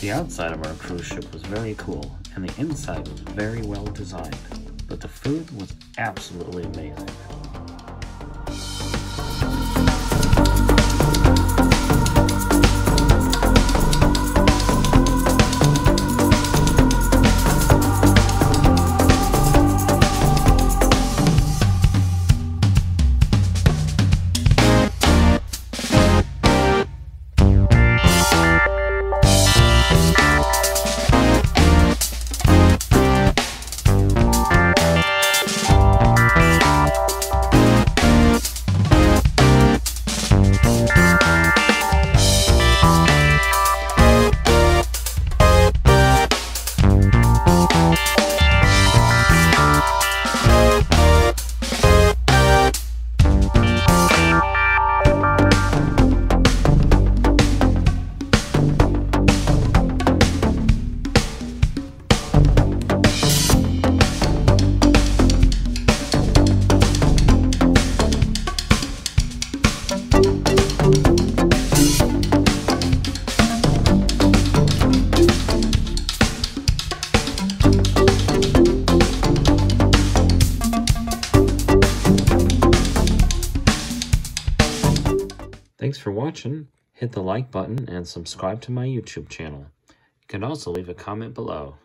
The outside of our cruise ship was very cool, and the inside was very well designed, but the food was absolutely amazing. Thanks for watching. Hit the like button and subscribe to my YouTube channel. You can also leave a comment below.